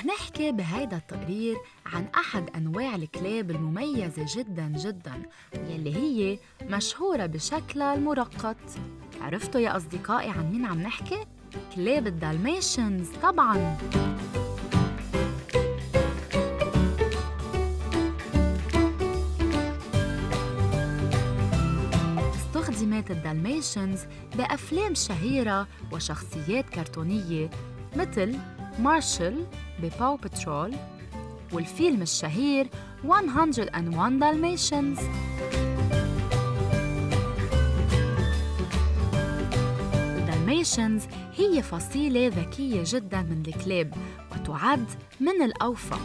نحكي بهيدا التقرير عن أحد أنواع الكلاب المميزة جداً جداً يلي هي مشهورة بشكلها المرقط عرفتوا يا أصدقائي عن مين عم نحكي؟ كلاب ال Dalmatians طبعاً استخدمت ال Dalmatians بأفلام شهيرة وشخصيات كرتونية مثل Marshall ب PAW Patrol والفيلم الشهير 101 Dalmatians ال Dalmatians هي فصيلة ذكية جدا من الكلاب وتعد من الأوفى.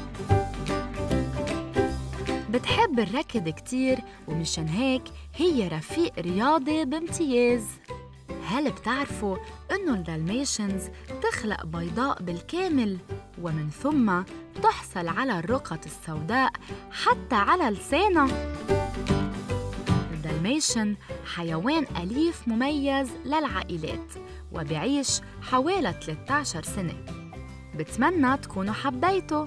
بتحب الركض كتير ومشان هيك هي رفيق رياضي بامتياز. هل بتعرفوا إنه ال Dalmatians تخلق بيضاء بالكامل ومن ثم تحصل على الرقط السوداء حتى على لسانها؟ ال Dalmatian حيوان أليف مميز للعائلات وبيعيش حوالي 13 سنة. بتمنى تكونوا حبيتوا